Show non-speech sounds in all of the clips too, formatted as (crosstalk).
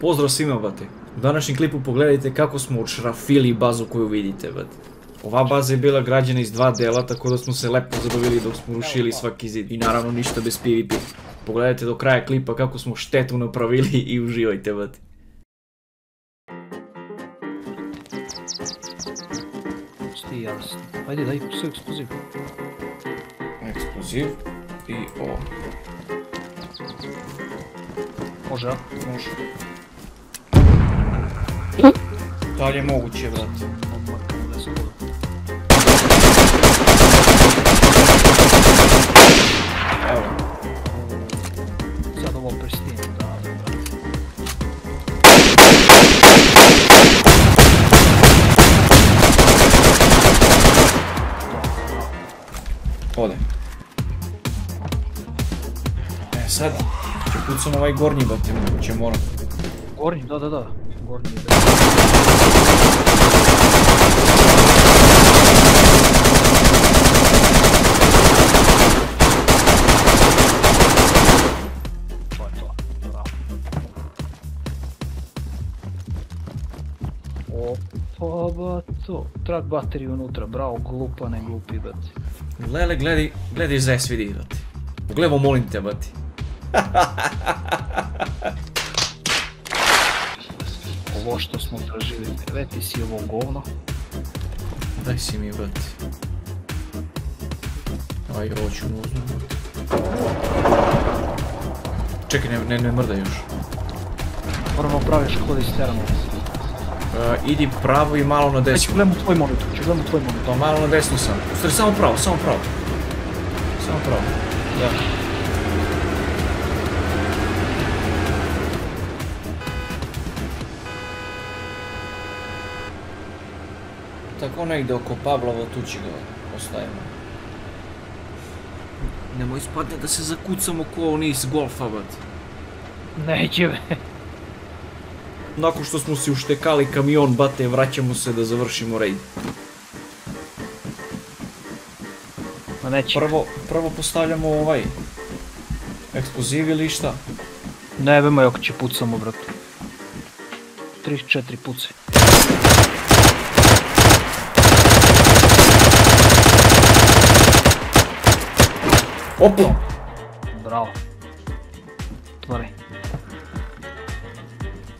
Pozdrav svima, brate. U današnjem klipu pogledajte kako smo odšrafili bazu koju vidite, brate. Ova baza je bila građena iz dva dela, tako da smo se lepo zabavili dok smo rušili svaki zid. I naravno ništa bez PvP. Pogledajte do kraja klipa kako smo štetu napravili i uživajte, brate. Sti jasno. Ajde daj sve eksploziv. Eksploziv. I ovo. Može, a? Može. Da li je moguće, brate? Evo. Sad ovo pristinu, da. Ode. E sad, će pucam ovaj gornji brate, će moram. Gornji, da, da, da. voor meneer Опа, бато. Трак батери unutra, bravo, glupa ne glupi, bati. Lele, gledaj, gledaj za SVD, bati. Gledaj, molim te, bati. Ovo što smo tražili, veti si ovo govno. Daj si mi, brate. Aj, ovo ću mu. Čekaj, ne, ne, ne mrdaj još. Moramo praviš kod isteramo. E, idi pravo i malo na Ja ću desno. gledam u tvoj monitor, u tvoj monitor. Pa malo na desno sam. U stvari, samo pravo, samo pravo. Samo pravo. Da. Tako negdje oko Pavlovo tu će ga ostavimo. Nemoj ispadne da se zakucamo ko oni iz golfa, brate. Neće me. Nakon što smo si uštekali kamion, bate, vraćamo se da završimo raid. Ma neće. Prvo, prvo postavljamo ovaj eksploziv ili šta? Ne vemo ako će pucamo, brate. 3-4 puce. Opa! Bravo. Otvaraj.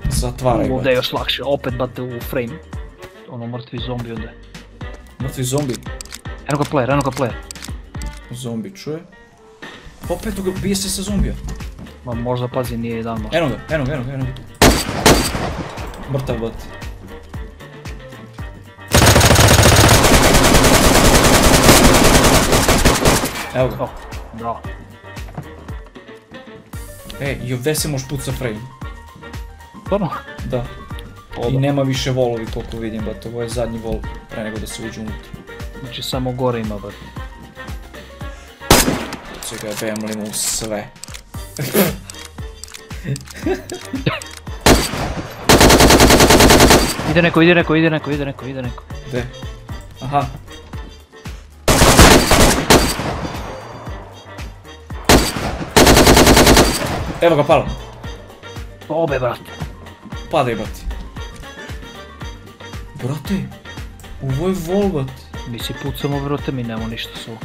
Zatvaraj, Ovdje je još lakše, opet bate u frame. Ono mrtvi zombi onda. Mrtvi zombi. Eno ga player, eno ga player. Zombi čuje. Opet ga bije se sa zombija. Ma možda pazi nije jedan možda. Eno ga, eno ga, eno ga, eno ga. Mrtav bot. Evo ga. Bravo. E, i ovdje se može puca frame. Stvarno? Da. I nema više volovi koliko vidim, bat. Ovo je zadnji vol pre nego da se uđe unutra. Znači samo gore ima, brate. Čekaj, bemlimo u sve. Ide neko, ide neko, ide neko, ide neko, ide neko. Gde? Aha. Evo ga, palo. Obe, brate. Padaj, brate. Brate, ovo je vol. Mi si pucamo, brate, mi nemamo ništa s ovo.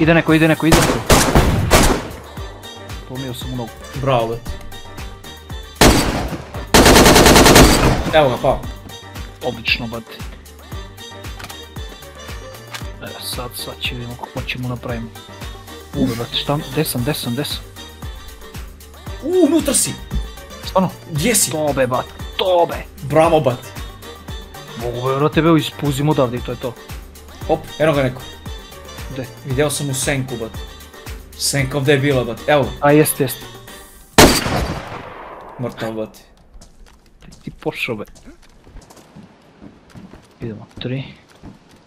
Ide neko, ide neko, ide neko. Pomio sam u nogu. Bravo, brate. Evo ga, pao. Odlično, brate. Sad, sad će vidimo kako ćemo napravimo. Ube, brate, šta? Sam, gde sam? U, unutra si. Stvarno? Gdje si? Tobe, brate, tobe! Bravo, brate. Mogu brate, evo ispuzim odavde i to je to. Hop, eno ga neko. Gde? Vidio sam u senku, brate. Senka ovdje je bila, brate. Evo, A, jeste, jeste. mrtav, brate. Ti pošao, be. Idemo, tri,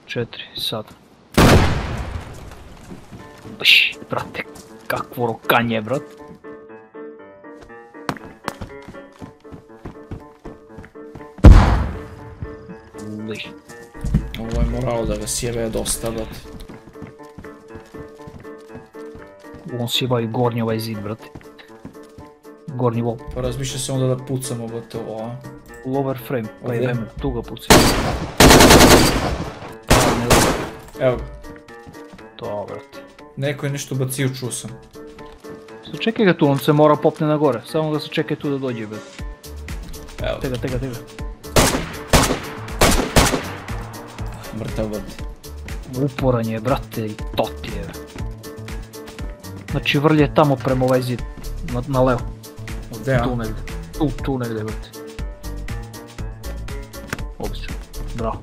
četiri, sad. Пш, брате, какво рокание, брат. Лъж. Ovo je moralo da ga sjebe je dosta, brate. On sjeba i gornji ovaj zid. Горни вол. Размишля се онда да пуцам овата ова. Ловер фрейм, па и време, пуцам. Ево. Това, брат. Neko je nešto bacio, čuo sam. Sačekaj ga tu, on se mora popne na gore. Samo ga sačekaj tu da dođe, brate. Evo, Tega, tega, tega. mrtav, brate. Uporan je, brate, i to ti je. Znači vrlje tamo prema ovaj zid. Na, na levo. Ovdje, a? Tu negdje. Tu, tu negdje, brate. Odlično. Bravo.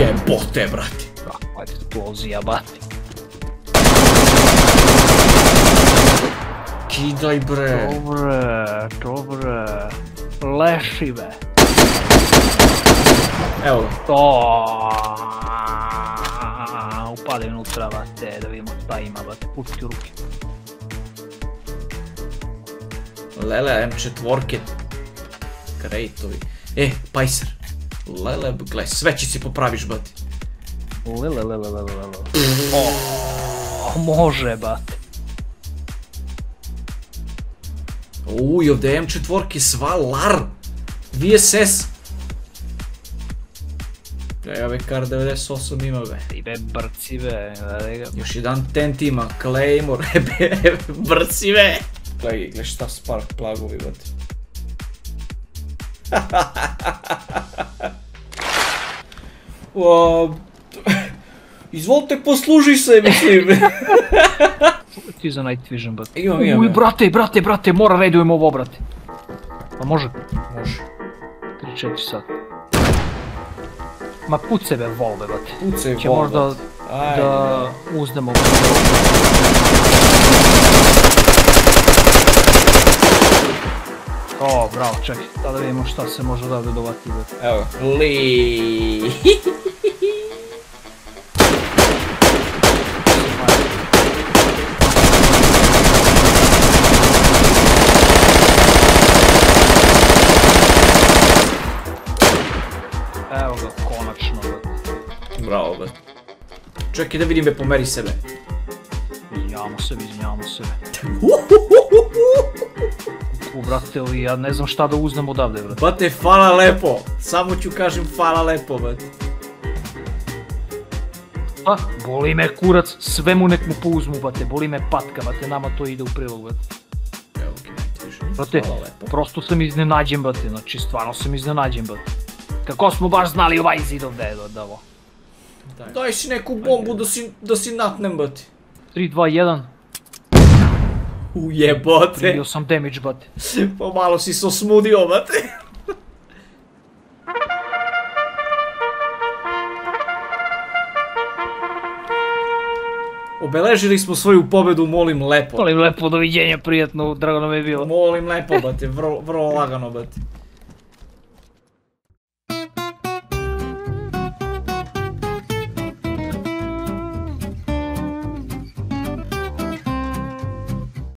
Jebote, brate. Eksplozija, brate. Kidaj, bre. Dobre, dobre. Leši me. Evo ga. To. Upali unutra, brate, da vidimo šta ima. Pusti u ruke. Lele, M4. Krejtovi. E, pajser. Lele, gle, sve će si popraviš. Lele, lele, lele, lele. O, može, brate. Uj, ovdje je M4 sva lar. VSS. Evo kar 98 ima be. Ibe brcive, gledaj ga. Još jedan tent ima, Claymore, (laughs) ebe, brcive. Gledaj, gle šta Spark plagovi, brate. (laughs) (laughs) O, Izvolite posluži se, mislim. (laughs) Ti za night vision, brate. Imam, imam, Uj, brate, brate, brate, mora redujemo ovo, brate. Pa može? Može. 3-4 sat. Ma puce be volbe, brate. Pucaj Će vol, možda. Ajde, da uznemo. O, bravo, čekaj, da vidimo šta se može odavde dovati. brate. Evo, li. (laughs) Čekaj da vidim me pomeri sebe. Izvinjavamo se, izvinjavamo se. (laughs) U, brate, ja ne znam šta da uznem odavde, brate. Brate, hvala lepo. Samo ću kažem hvala lepo, brate. Pa, boli me kurac, sve mu nek mu pouzmu, brate, boli me patka, brate, nama to ide u prilog, brate. Evo, ok, vidiš. Brate, prosto sam iznenađen, brate, znači stvarno sam iznenađen, brate. Kako smo baš znali ovaj zid ovdje da ovo. Daj si neku bombu da si, da si natnem, brate. 3, 2, 1, Ujebote. primio sam damage, brate. (laughs) Pomalo si se osmudio, brate. (laughs) Obeležili smo svoju pobedu, molim lepo. Molim lepo, doviđenja, prijatno, drago nam je bilo. Molim lepo, brate, vrlo, vrlo lagano, brate.